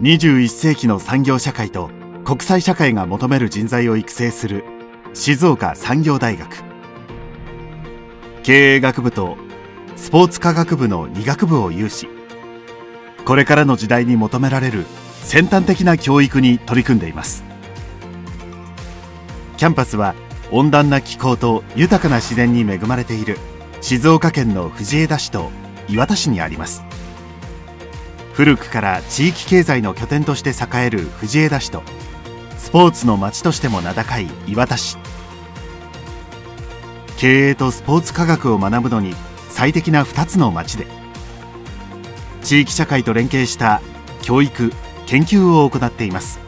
21世紀の産業社会と国際社会が求める人材を育成する静岡産業大学。経営学部とスポーツ科学部の2学部を有しこれからの時代に求められる先端的な教育に取り組んでいます。キャンパスは温暖な気候と豊かな自然に恵まれている静岡県の藤枝市と磐田市にあります。古くから地域経済の拠点として栄える藤枝市とスポーツの街としても名高い磐田市。経営とスポーツ科学を学ぶのに最適な2つの街で地域社会と連携した教育研究を行っています。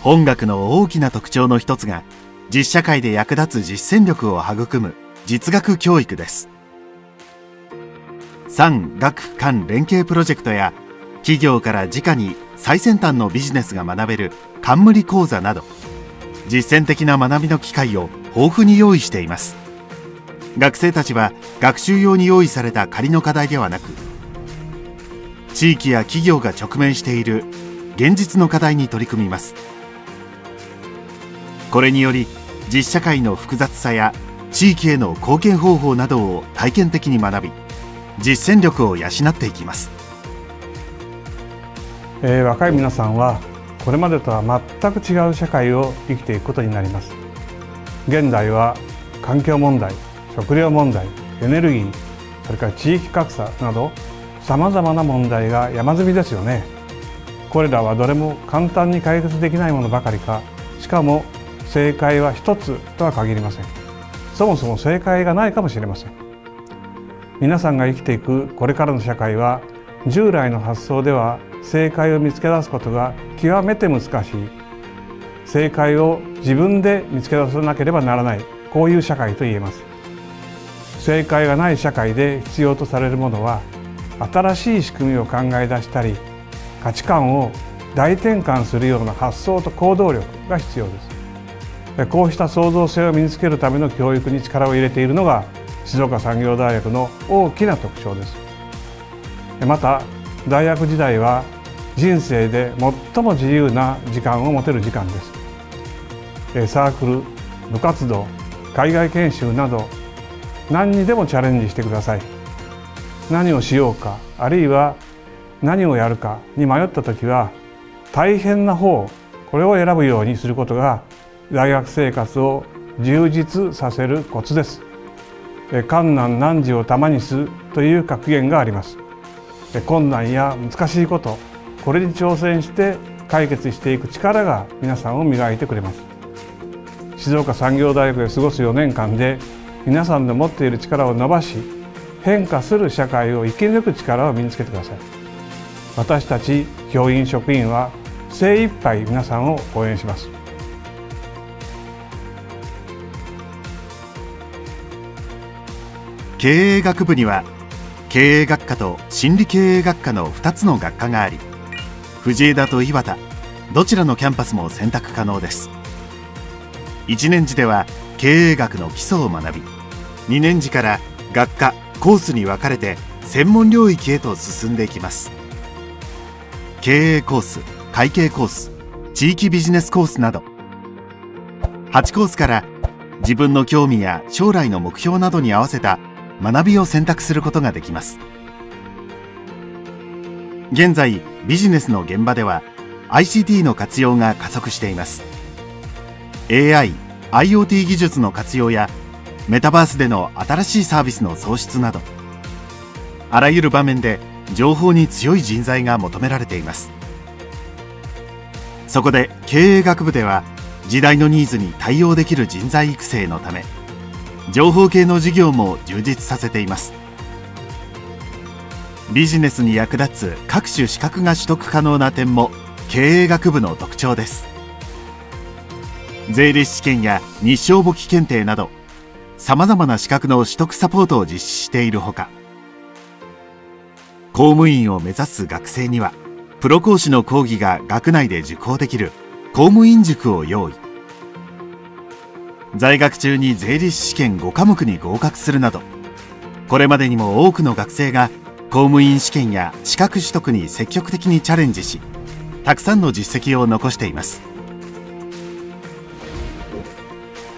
本学の大きな特徴の一つが実社会で役立つ実践力を育む実学教育です。産学官連携プロジェクトや企業から直に最先端のビジネスが学べる冠講座など実践的な学びの機会を豊富に用意しています。学生たちは学習用に用意された仮の課題ではなく地域や企業が直面している現実の課題に取り組みます。これにより実社会の複雑さや地域への貢献方法などを体験的に学び実践力を養っていきます、えー、若い皆さんはこれまでとは全く違う社会を生きていくことになります。現代は環境問題食料問題エネルギーそれから地域格差などさまざまな問題が山積みですよね。これらはどれも簡単に解決できないものばかりかしかも正解は一つとは限りません。そもそも正解がないかもしれません。皆さんが生きていくこれからの社会は従来の発想では正解を見つけ出すことが極めて難しい。正解を自分で見つけ出さなければならない。こういう社会と言えます。正解がない社会で必要とされるものは新しい仕組みを考え出したり価値観を大転換するような発想と行動力が必要です。こうした創造性を身につけるための教育に力を入れているのが静岡産業大学の大きな特徴です。また大学時代は人生で最も自由な時間を持てる時間です。サークル部活動海外研修など何にでもチャレンジしてください。何をしようかあるいは何をやるかに迷った時は大変な方これを選ぶようにすることが大学生活を充実させるコツです。困難難事を玉にすという格言があります。困難や難しいことこれに挑戦して解決していく力が皆さんを磨いてくれます。静岡産業大学で過ごす4年間で皆さんの持っている力を伸ばし変化する社会を生き抜く力を身につけてください。私たち教員職員は精一杯皆さんを応援します。経営学部には経営学科と心理経営学科の2つの学科があり藤枝と岩田どちらのキャンパスも選択可能です。1年次では経営学の基礎を学び2年次から学科コースに分かれて専門領域へと進んでいきます。経営コース会計コース地域ビジネスコースなど8コースから自分の興味や将来の目標などに合わせた学びを選択することができます。現在ビジネスの現場では ICT の活用が加速しています。AI、IoT 技術の活用やメタバースでの新しいサービスの創出などあらゆる場面で情報に強い人材が求められています。そこで経営学部では時代のニーズに対応できる人材育成のため情報系の事業も充実させています。ビジネスに役立つ各種資格が取得可能な点も経営学部の特徴です。税理士試験や日商簿記検定などさまざまな資格の取得サポートを実施しているほか公務員を目指す学生にはプロ講師の講義が学内で受講できる公務員塾を用意。在学中に税理士試験5科目に合格するなどこれまでにも多くの学生が公務員試験や資格取得に積極的にチャレンジしたくさんの実績を残しています。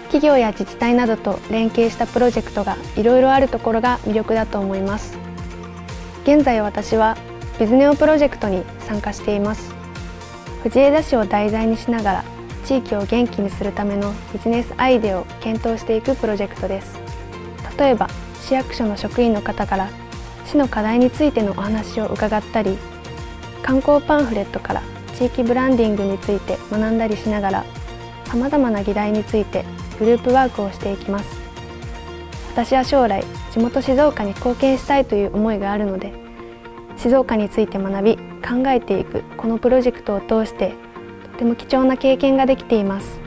企業や自治体などと連携したプロジェクトがいろいろあるところが魅力だと思います。現在私はビズネオプロジェクトに参加しています。藤枝市を題材にしながら地域を元気にするためのビジネスアイデアを検討していくプロジェクトです。例えば市役所の職員の方から市の課題についてのお話を伺ったり観光パンフレットから地域ブランディングについて学んだりしながらさまざまな議題についてグループワークをしていきます。私は将来地元静岡に貢献したいという思いがあるので静岡について学び考えていくこのプロジェクトを通してても貴重な経験ができています。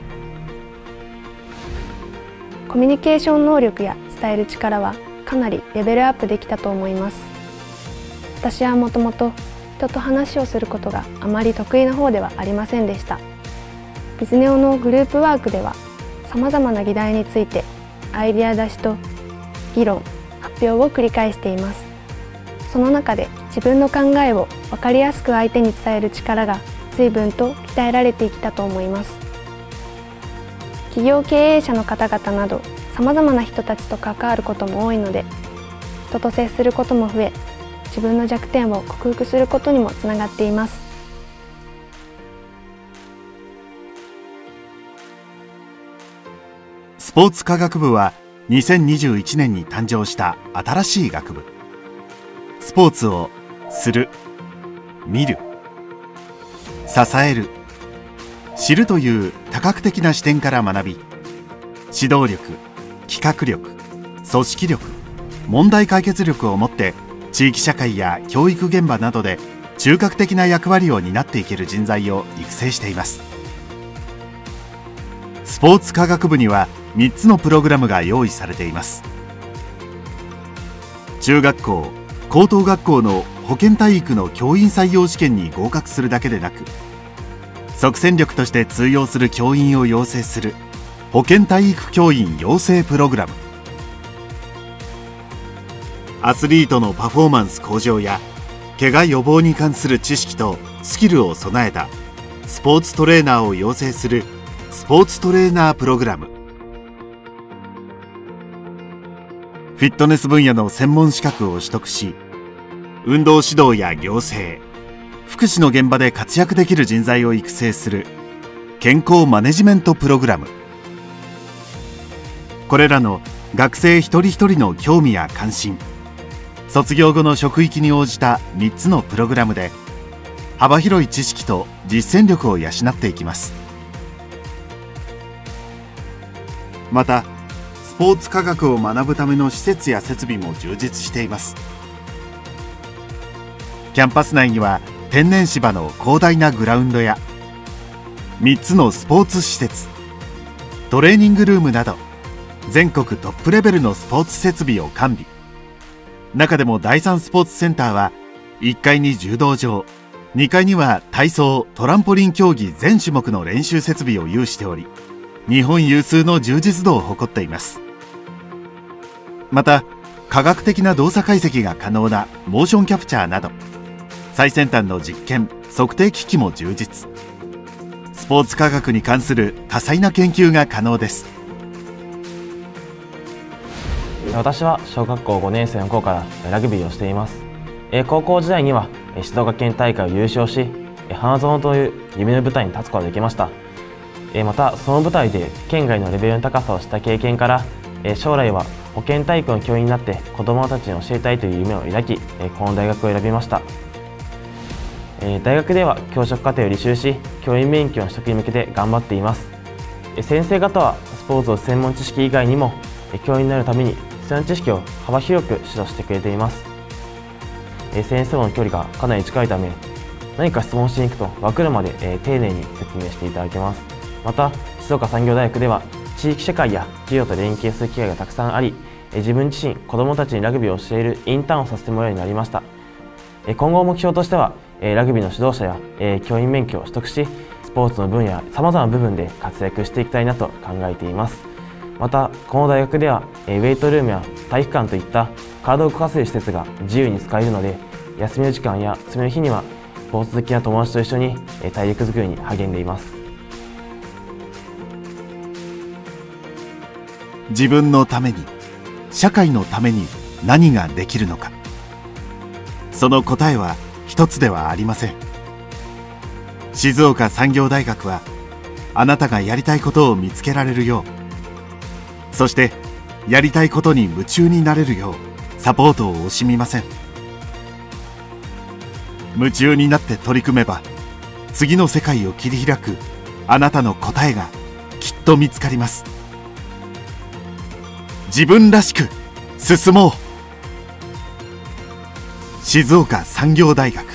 コミュニケーション能力や伝える力はかなりレベルアップできたと思います。私はもともと人と話をすることがあまり得意な方ではありませんでした。ビズネオのグループワークではさまざまな議題についてアイデア出しと議論発表を繰り返しています。その中で自分の考えを分かりやすく相手に伝える力が随分と鍛えられてきたと思います。企業経営者の方々などさまざまな人たちと関わることも多いので人と接することも増え自分の弱点を克服することにもつながっています。スポーツ科学部は2021年に誕生した新しい学部。スポーツをする見る。支える。知るという多角的な視点から学び指導力企画力組織力問題解決力を持って地域社会や教育現場などで中核的な役割を担っていける人材を育成しています。スポーツ科学部には3つのプログラムが用意されています。中学校高等学校の保健体育の教員採用試験に合格するだけでなく即戦力として通用する教員を養成する保健体育教員養成プログラム。アスリートのパフォーマンス向上や怪我予防に関する知識とスキルを備えたスポーツトレーナーを養成するスポーツトレーナープログラム。フィットネス分野の専門資格を取得し運動指導や行政福祉の現場で活躍できる人材を育成する健康マネジメントプログラム。これらの学生一人一人の興味や関心卒業後の職域に応じた3つのプログラムで幅広い知識と実践力を養っていきます。またスポーツ科学を学ぶための施設や設備も充実しています。キャンパス内には天然芝の広大なグラウンドや3つのスポーツ施設トレーニングルームなど全国トップレベルのスポーツ設備を完備。中でも第三スポーツセンターは1階に柔道場2階には体操トランポリン競技全種目の練習設備を有しており日本有数の充実度を誇っています。また科学的な動作解析が可能なモーションキャプチャーなど最先端の実験測定機器も充実。スポーツ科学に関する多彩な研究が可能です。私は小学校5年生の頃からラグビーをしています。高校時代には静岡県大会を優勝し花園という夢の舞台に立つことができました。またその舞台で県外のレベルの高さをした経験から将来は保健体育の教員になって子どもたちに教えたいという夢を抱きこの大学を選びました。え大学では教職課程を履修し教員免許の取得に向けて頑張っています。先生方はスポーツを専門知識以外にも教員になるために必要な知識を幅広く指導してくれています。先生との距離がかなり近いため何か質問しに行くと分かるまで丁寧に説明していただけます。また静岡産業大学では地域社会や企業と連携する機会がたくさんあり自分自身子どもたちにラグビーを教えるインターンをさせてもらうようになりました。今後目標としてはえラグビーの指導者やえ教員免許を取得しスポーツの分野さまざまな部分で活躍していきたいなと考えています。またこの大学ではえウェイトルームや体育館といった体を動かせる施設が自由に使えるので休みの時間や休みの日にはスポーツ好きな友達と一緒に体力づくりに励んでいます。自分のために社会のために何ができるのか。その答えは一つではありません。静岡産業大学はあなたがやりたいことを見つけられるようそしてやりたいことに夢中になれるようサポートを惜しみません。夢中になって取り組めば次の世界を切り開くあなたの答えがきっと見つかります。自分らしく進もう。静岡産業大学。